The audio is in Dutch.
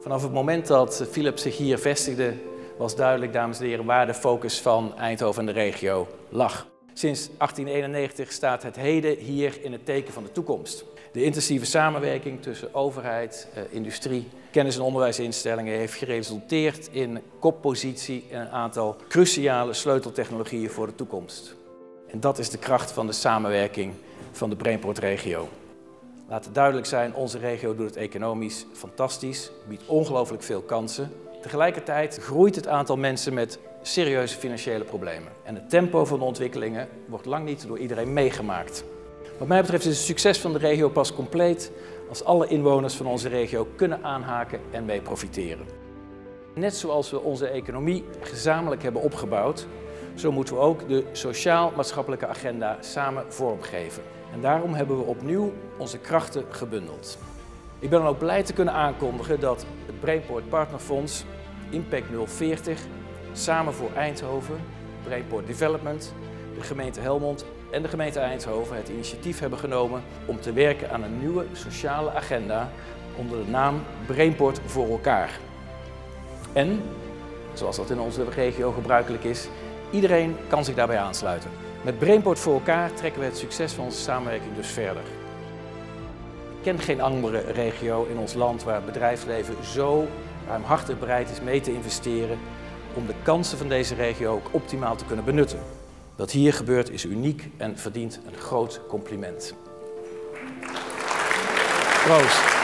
Vanaf het moment dat Philips zich hier vestigde, was duidelijk, dames en heren, waar de focus van Eindhoven en de regio lag. Sinds 1891 staat het heden hier in het teken van de toekomst. De intensieve samenwerking tussen overheid, eh, industrie, kennis- en onderwijsinstellingen heeft geresulteerd in koppositie in een aantal cruciale sleuteltechnologieën voor de toekomst. En dat is de kracht van de samenwerking van de Brainport-regio. Laat het duidelijk zijn, onze regio doet het economisch fantastisch, biedt ongelooflijk veel kansen. Tegelijkertijd groeit het aantal mensen met serieuze financiële problemen. En het tempo van de ontwikkelingen wordt lang niet door iedereen meegemaakt. Wat mij betreft is het succes van de regio pas compleet als alle inwoners van onze regio kunnen aanhaken en mee profiteren. Net zoals we onze economie gezamenlijk hebben opgebouwd, zo moeten we ook de sociaal-maatschappelijke agenda samen vormgeven. En daarom hebben we opnieuw onze krachten gebundeld. Ik ben dan ook blij te kunnen aankondigen dat het Brainport Partnerfonds Impact 040 samen voor Eindhoven, Brainport Development, de gemeente Helmond en de gemeente Eindhoven het initiatief hebben genomen om te werken aan een nieuwe sociale agenda onder de naam Brainport voor elkaar. En, zoals dat in onze regio gebruikelijk is, iedereen kan zich daarbij aansluiten. Met Brainport voor elkaar trekken we het succes van onze samenwerking dus verder. Ik ken geen andere regio in ons land waar het bedrijfsleven zo ruimhartig bereid is mee te investeren om de kansen van deze regio ook optimaal te kunnen benutten. Wat hier gebeurt is uniek en verdient een groot compliment. Proost.